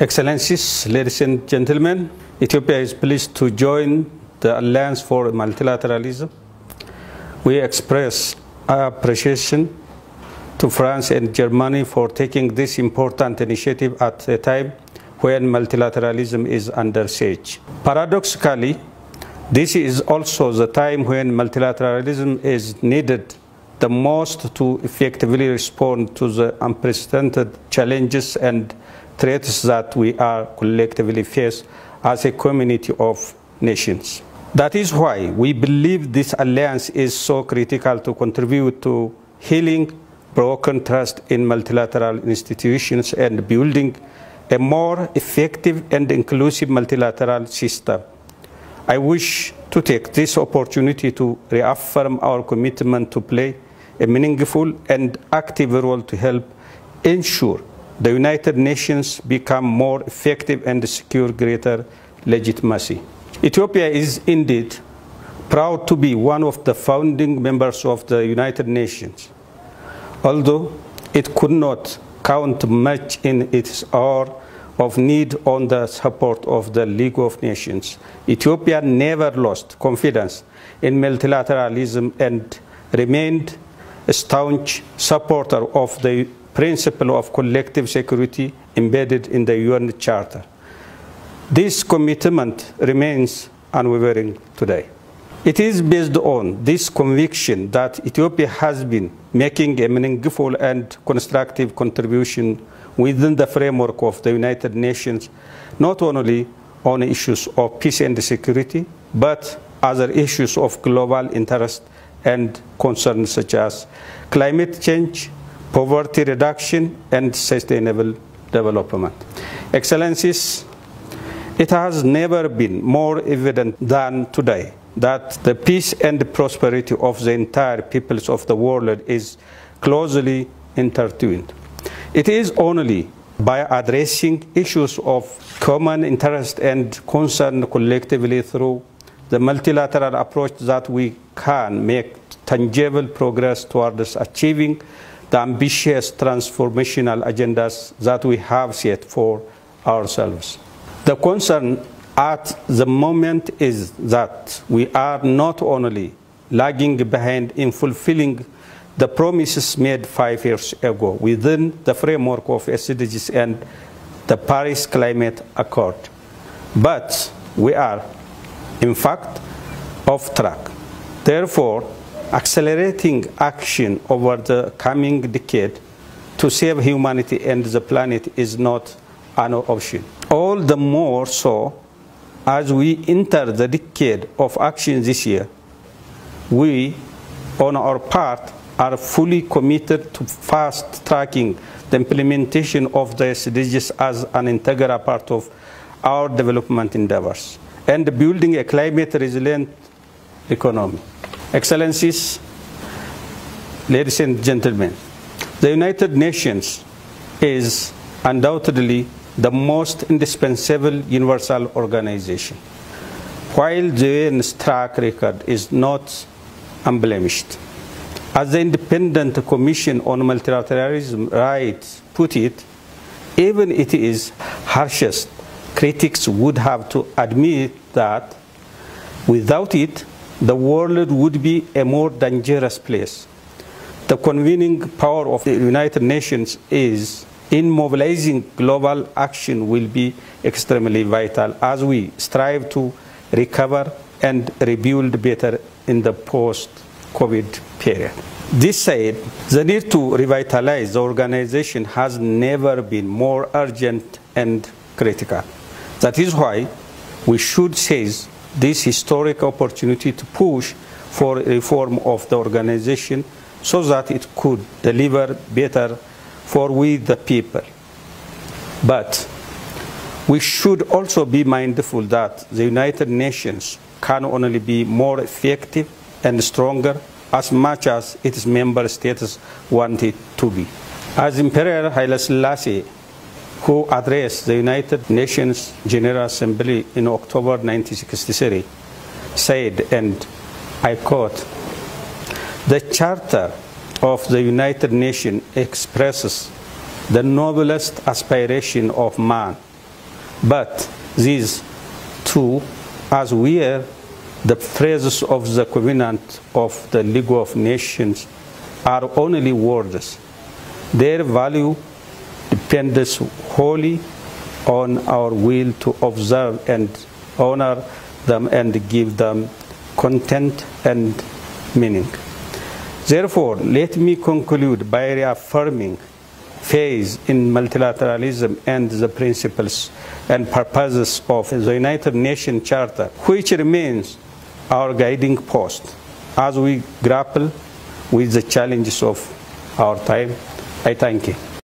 Excellencies, ladies and gentlemen, Ethiopia is pleased to join the Alliance for Multilateralism. We express our appreciation to France and Germany for taking this important initiative at a time when multilateralism is under siege. Paradoxically, this is also the time when multilateralism is needed the most to effectively respond to the unprecedented challenges and threats that we are collectively face as a community of nations. That is why we believe this alliance is so critical to contribute to healing broken trust in multilateral institutions and building a more effective and inclusive multilateral system. I wish to take this opportunity to reaffirm our commitment to play a meaningful and active role to help ensure the United Nations become more effective and secure greater legitimacy. Ethiopia is indeed proud to be one of the founding members of the United Nations. Although it could not count much in its hour of need on the support of the League of Nations, Ethiopia never lost confidence in multilateralism and remained staunch supporter of the principle of collective security embedded in the UN Charter. This commitment remains unwavering today. It is based on this conviction that Ethiopia has been making a meaningful and constructive contribution within the framework of the United Nations, not only on issues of peace and security, but other issues of global interest and concerns such as climate change, poverty reduction, and sustainable development. Excellencies, it has never been more evident than today that the peace and prosperity of the entire peoples of the world is closely intertwined. It is only by addressing issues of common interest and concern collectively through the multilateral approach that we can make tangible progress towards achieving the ambitious transformational agendas that we have set for ourselves. The concern at the moment is that we are not only lagging behind in fulfilling the promises made five years ago within the framework of SDGs and the Paris Climate Accord, but we are, in fact, off track. Therefore, accelerating action over the coming decade to save humanity and the planet is not an option. All the more so as we enter the decade of action this year, we, on our part, are fully committed to fast tracking the implementation of the SDGs as an integral part of our development endeavors and building a climate resilient economy. Excellencies, ladies and gentlemen, the United Nations is undoubtedly the most indispensable universal organization. While the UN's track record is not unblemished, as the Independent Commission on Multilateralism rights put it, even it is harshest, critics would have to admit that without it, the world would be a more dangerous place. The convening power of the United Nations is in mobilizing global action will be extremely vital as we strive to recover and rebuild better in the post-COVID period. This said, the need to revitalize the organization has never been more urgent and critical. That is why we should seize this historic opportunity to push for reform of the organization so that it could deliver better for we the people. But we should also be mindful that the United Nations can only be more effective and stronger as much as its member states want it to be. As Emperor Haile Selassie, who addressed the United Nations General Assembly in October 1963, said, and I quote, the Charter of the United Nations expresses the noblest aspiration of man But these too, as were the phrases of the Covenant of the League of Nations, are only words. Their value depends wholly on our will to observe and honor them and give them content and meaning. Therefore, let me conclude by reaffirming faith in multilateralism and the principles and purposes of the United Nations Charter, which remains our guiding post as we grapple with the challenges of our time. I thank you.